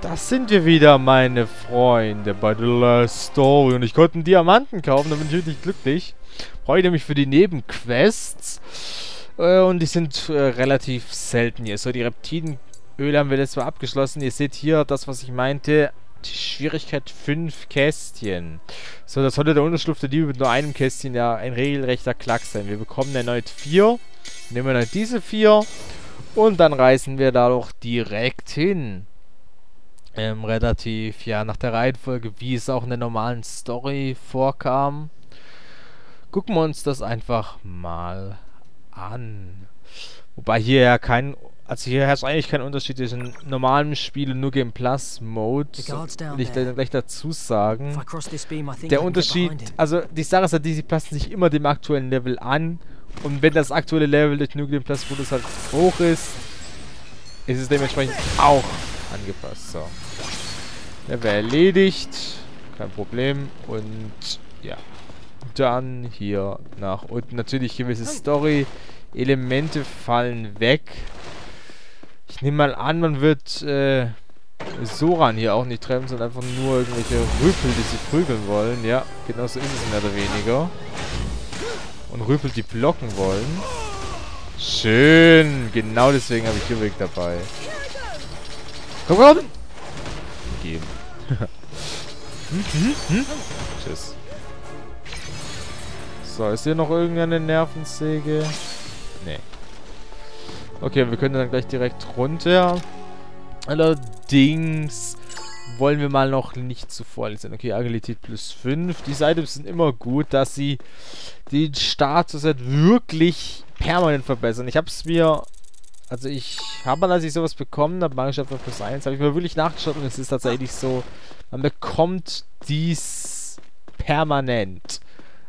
Das sind wir wieder, meine Freunde, bei The Last Story. Und ich konnte einen Diamanten kaufen, da bin ich wirklich glücklich. Brauche ich nämlich für die Nebenquests. Äh, und die sind äh, relativ selten hier. So, die Reptilenöle haben wir jetzt zwar abgeschlossen. Ihr seht hier das, was ich meinte. Die Schwierigkeit 5 Kästchen. So, das sollte der Unterschlupf der Diebe mit nur einem Kästchen ja ein regelrechter Klack sein. Wir bekommen erneut 4. Nehmen wir erneut diese 4. Und dann reisen wir dadurch direkt hin ähm, relativ, ja, nach der Reihenfolge, wie es auch in der normalen Story vorkam. Gucken wir uns das einfach mal an. Wobei hier ja kein, also hier herrscht eigentlich kein Unterschied zwischen normalem Spiel und nur Game Plus Mode. Will ich da gleich dazu sagen. Der Unterschied, also die Sache ist halt, die, sie passen sich immer dem aktuellen Level an. Und wenn das aktuelle Level des New Game Plus Modus halt hoch ist, ist es dementsprechend auch angepasst. So. Der wäre erledigt. Kein Problem. Und ja. Dann hier nach unten. Natürlich gewisse Story-Elemente fallen weg. Ich nehme mal an, man wird äh, Soran hier auch nicht treffen, sondern einfach nur irgendwelche Rüpel, die sie prügeln wollen. Ja, genau so ist es mehr oder weniger. Und Rüpel, die blocken wollen. Schön. Genau deswegen habe ich hier Weg dabei. Komm, komm! Geben. Tschüss. So, ist hier noch irgendeine Nervensäge? Nee. Okay, wir können dann gleich direkt runter. Allerdings wollen wir mal noch nicht zu voll sein. Okay, Agilität plus 5. Die Items sind immer gut, dass sie den Status halt wirklich permanent verbessern. Ich habe es mir also ich habe mal, als ich sowas bekommen habe, Mannschaft plus 1, habe ich mir wirklich nachgeschaut und es ist tatsächlich so, man bekommt dies permanent.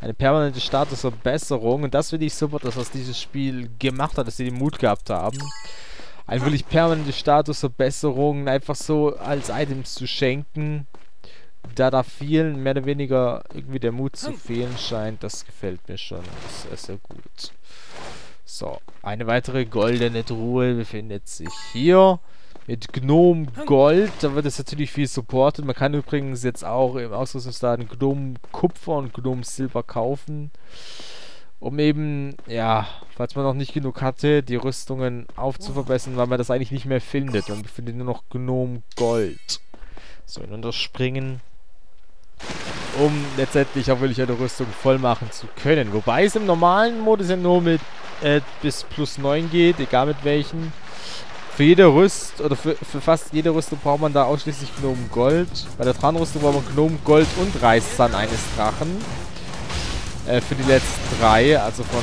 Eine permanente Statusverbesserung und das finde ich super, dass was dieses Spiel gemacht hat, dass sie den Mut gehabt haben. Eine wirklich permanente Statusverbesserung einfach so als Items zu schenken, da da vielen mehr oder weniger irgendwie der Mut zu fehlen scheint, das gefällt mir schon sehr, sehr gut. So, eine weitere goldene Truhe befindet sich hier. Mit Gnome Gold, da wird es natürlich viel supportet. Man kann übrigens jetzt auch im Ausrüstungsladen Gnome Kupfer und Gnome Silber kaufen. Um eben, ja, falls man noch nicht genug hatte, die Rüstungen aufzuverbessern, weil man das eigentlich nicht mehr findet. Man befindet nur noch Gnome Gold. So, hinunterspringen. Um letztendlich auch wirklich eine Rüstung voll machen zu können. Wobei es im normalen Modus ja nur mit äh, bis plus 9 geht, egal mit welchen. Für jede Rüst, oder für, für fast jede Rüstung braucht man da ausschließlich Gnomen Gold. Bei der Tranrüstung braucht man Gnomen Gold und Reißzahn eines Drachen. Äh, für die letzten drei, also von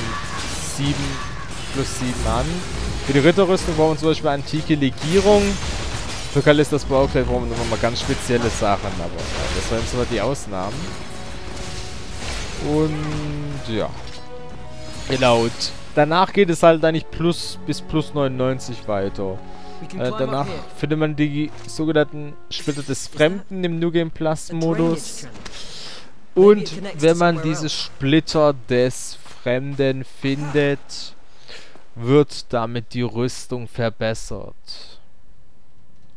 7 plus 7 an. Für die Ritterrüstung brauchen wir zum Beispiel antike Legierung. Für Kalistas Baukleid brauchen wir nochmal ganz spezielle Sachen, aber ja, das waren jetzt die Ausnahmen. Und ja. Genau. Danach geht es halt eigentlich plus bis plus 99 weiter. Äh, danach findet man die sogenannten Splitter des Fremden im New Game Plus Modus. Und wenn man diese Splitter des Fremden findet, wird damit die Rüstung verbessert.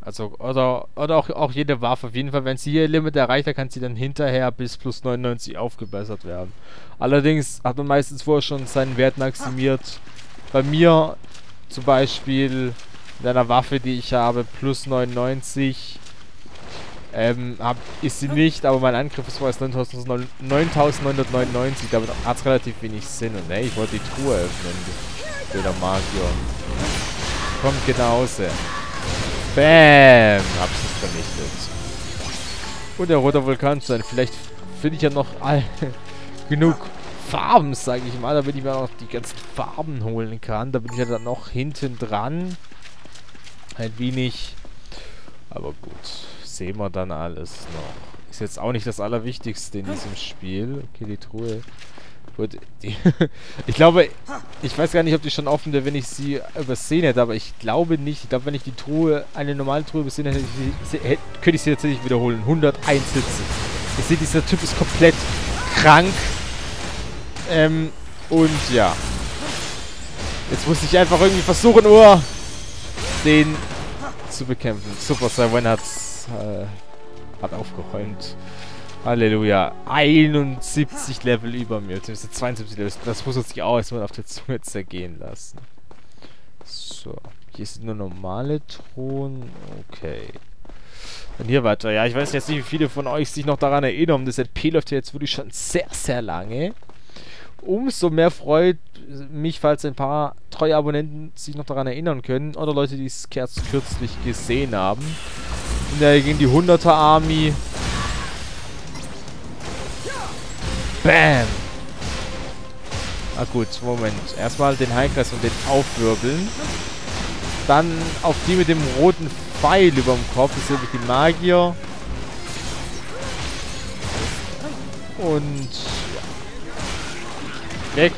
Also, oder, oder auch, auch jede Waffe. Auf jeden Fall, wenn sie ihr Limit erreicht, dann kann sie dann hinterher bis plus 99 aufgebessert werden. Allerdings hat man meistens vorher schon seinen Wert maximiert. Bei mir zum Beispiel mit einer Waffe, die ich habe, plus 99. Ähm, hab, ist sie nicht, aber mein Angriff ist vorerst 9999. Damit hat es relativ wenig Sinn. Und ey, ich wollte die Truhe öffnen. Blöder Magier. Kommt genauso. Bam! Hab's nicht vernichtet. Und der rote Vulkanstein. Vielleicht finde ich ja noch all genug Farben, sage ich mal, damit ich mir auch die ganzen Farben holen kann. Da bin ich ja dann noch hinten dran. Ein wenig. Aber gut. Sehen wir dann alles noch. Ist jetzt auch nicht das Allerwichtigste in diesem Spiel. Okay, die Truhe Gut, ich glaube, ich weiß gar nicht, ob die schon offen wäre, wenn ich sie übersehen hätte, aber ich glaube nicht. Ich glaube, wenn ich die Truhe, eine normale Truhe übersehen hätte, hätte könnte ich sie tatsächlich wiederholen. 101 Sitze. Ich sehe, dieser Typ ist komplett krank. Ähm, und ja. Jetzt muss ich einfach irgendwie versuchen, oh, den zu bekämpfen. Super, Saiwan hat's äh, hat aufgeräumt. Halleluja. 71 Level über mir. Beziehungsweise 72 Level. Das muss uns sich auch erstmal auf der Zunge zergehen lassen. So. Hier sind nur normale Thron. Okay. Dann hier weiter. Ja, ich weiß jetzt nicht, wie viele von euch sich noch daran erinnern. Das ZP läuft ja jetzt wirklich schon sehr, sehr lange. Umso mehr freut mich, falls ein paar treue Abonnenten sich noch daran erinnern können. Oder Leute, die es kürzlich gesehen haben. Und ja, gegen die 100er Bam! Ah gut, Moment. Erstmal den Heilkreis und den aufwirbeln. Dann auf die mit dem roten Pfeil über dem Kopf. Das sind die Magier. Und... Weg.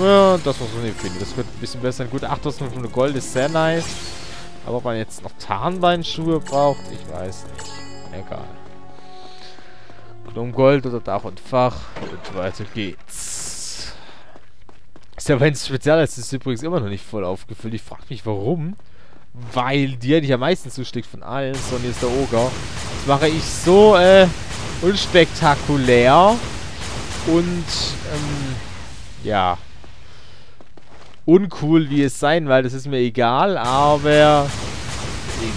Ja, das was ich nicht finde. Das wird ein bisschen besser. Gut, 8500 Gold ist sehr nice. Aber ob man jetzt noch Tarnbeinschuhe braucht, ich weiß nicht. Egal. Gold oder Dach und Fach. Und weiter geht's. Ist ja mein Spezial, ist ist übrigens immer noch nicht voll aufgefüllt. Ich frage mich warum. Weil hätte ich am meisten zuschlägt von allen. So, und hier ist der Oger. Das mache ich so, äh, unspektakulär. Und, ähm, ja. Uncool, wie es sein, weil das ist mir egal, aber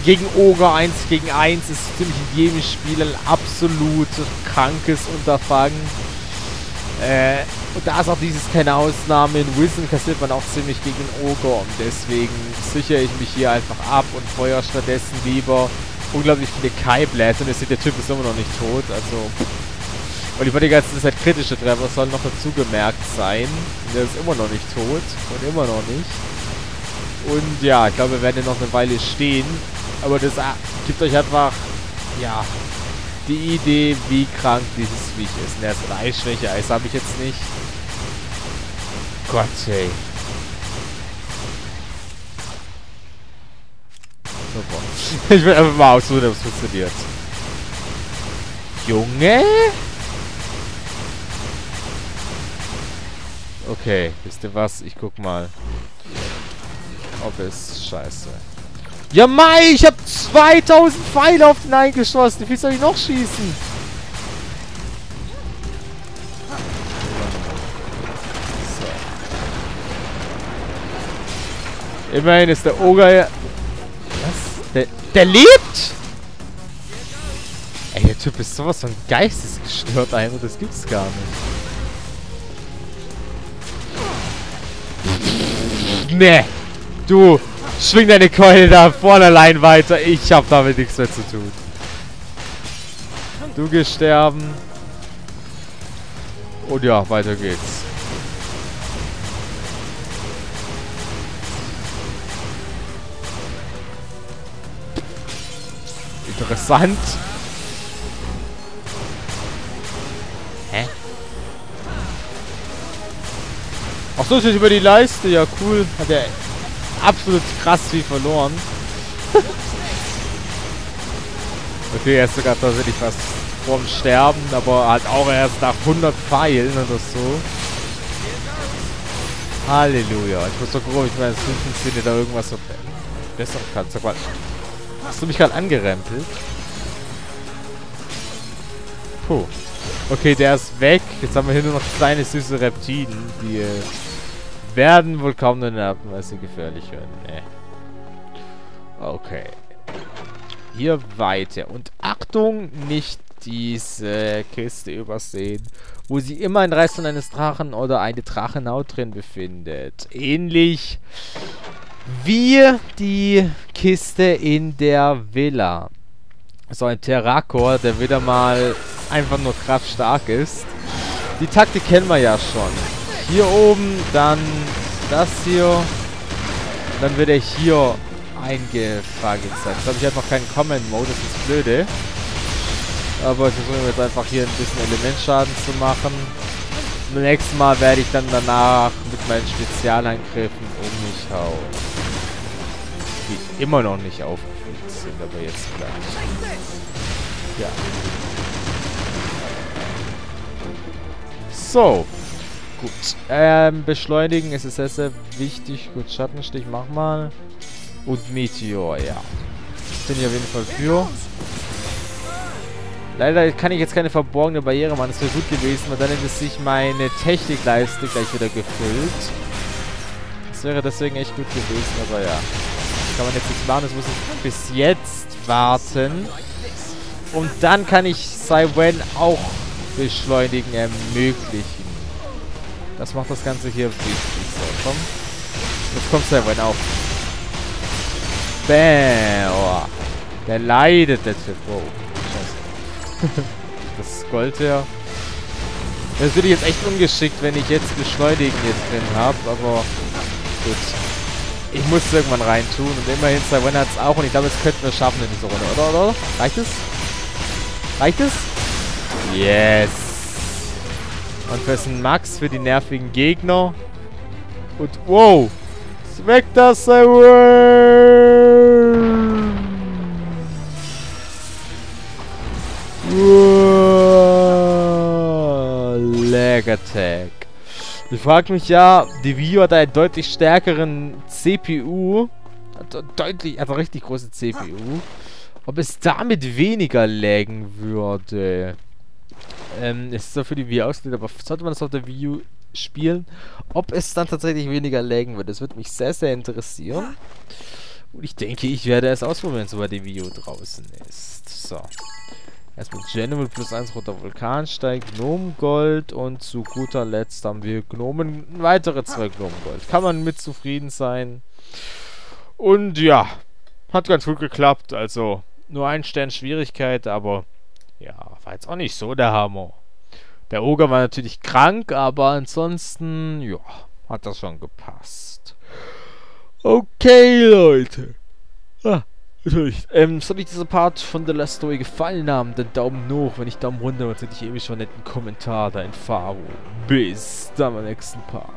gegen Ogre 1 gegen 1 ist ziemlich in jedem Spiel ein absolut krankes Unterfangen. Äh, und da ist auch dieses keine Ausnahme. In Wissen kassiert man auch ziemlich gegen Ogre und deswegen sichere ich mich hier einfach ab und feuer stattdessen lieber unglaublich viele Kai-Blätter und ihr seht, der Typ ist immer noch nicht tot, also... Und ich war die ganze Zeit kritische Treffer, soll noch dazu gemerkt sein. Der ist immer noch nicht tot und immer noch nicht. Und ja, ich glaube, wir werden hier noch eine Weile stehen. Aber das ah, gibt euch einfach, ja, die Idee, wie krank dieses Viech ist. Er ist eine Eisschwäche. Eis habe ich jetzt nicht. Gott, ey. Super. Ich will einfach mal ausprobieren, ob es funktioniert. Junge? Okay, wisst ihr was? Ich guck mal. Ob es scheiße. Ja, Mai, ich hab 2000 Pfeile auf den eingeschossen. Wie viel soll ich noch schießen? So. Immerhin ist der Oger ja... Was? Der, der lebt? Ey, der Typ ist sowas von geistesgestört einfach. Das gibt's gar nicht. Nee. Du, Schwing deine Keule da vorne allein weiter. Ich hab damit nichts mehr zu tun. Du gehst sterben. Und ja, weiter geht's. Interessant. Hä? Ach so, ist jetzt über die Leiste. Ja, cool. Hat er absolut krass wie verloren. okay, er ist sogar tatsächlich fast vorm Sterben, aber halt auch erst nach 100 Pfeilen oder so. Halleluja. Ich muss doch gucken, ich meine Szene da irgendwas so besser kann. Sag mal, hast du mich gerade angerempelt? Puh. Okay, der ist weg. Jetzt haben wir hier nur noch kleine süße Reptilien, die äh, werden wohl kaum eine Nervenweise gefährlich werden. Nee. Okay. Hier weiter. Und Achtung, nicht diese Kiste übersehen, wo sie immer ein Rest eines Drachen oder eine Drachenhaut drin befindet. Ähnlich wie die Kiste in der Villa. So ein Terrakor, der wieder mal einfach nur kraftstark ist. Die Taktik kennen wir ja schon. Hier oben, dann das hier. Dann wird er hier eingefangen sein. Jetzt habe ich noch keinen Command-Mode, das ist blöde. Aber ich versuche jetzt einfach hier ein bisschen Elementschaden zu machen. Beim nächsten Mal werde ich dann danach mit meinen Spezialangriffen um mich hauen. Die immer noch nicht aufgefüllt sind, aber jetzt gleich. Ja. So. Gut. Ähm, beschleunigen ist sehr, sehr wichtig. Gut, Schattenstich, mach mal. Und Meteor, ja. Bin ich auf jeden Fall für. Leider kann ich jetzt keine verborgene Barriere machen. Das wäre gut gewesen, weil dann hätte sich meine Technikleiste gleich wieder gefüllt. Das wäre deswegen echt gut gewesen, aber ja. Kann man jetzt nicht machen. Das muss ich bis jetzt warten. Und dann kann ich Cywen auch beschleunigen ermöglichen. Das macht das Ganze hier wichtig. So, komm. Jetzt kommt Cywen auf. Bäh. Oh. Der leidet, der Typ. Wow das Gold her. Das würde jetzt echt ungeschickt, wenn ich jetzt Beschleunigen jetzt drin habe, aber gut. Ich muss es irgendwann rein tun und immerhin Saiwan hat es auch und ich glaube, das könnten wir schaffen in dieser Runde, oder? oder? Reicht es? Reicht es? Yes! Und ein Max für die nervigen Gegner. Und wow! Smack das Saiwan! Lag Attack. Ich frage mich ja, die Wii hat einen deutlich stärkeren CPU. Deutlich, also richtig große CPU. Ob es damit weniger laggen würde. Ähm, ist zwar für die Wii ausgelegt, aber sollte man das auf der Wii U spielen, ob es dann tatsächlich weniger laggen würde. Das würde mich sehr, sehr interessieren. Und ich denke, ich werde es ausprobieren, sobald die U draußen ist. So. Erstmal General plus 1 roter Vulkanstein, Gnomengold und zu guter Letzt haben wir Gnomen, weitere zwei Gnomengold. Kann man mit zufrieden sein. Und ja, hat ganz gut geklappt. Also nur ein Stern Schwierigkeit, aber ja, war jetzt auch nicht so der Hammer. Der Oger war natürlich krank, aber ansonsten, ja, hat das schon gepasst. Okay, Leute. Ah. Natürlich. Ähm, soll euch dieser Part von The Last Story gefallen haben, dann Daumen hoch. Wenn nicht Daumen runter, dann hätte ich ewig schon einen netten Kommentar da in Faro. Bis dann beim nächsten Part.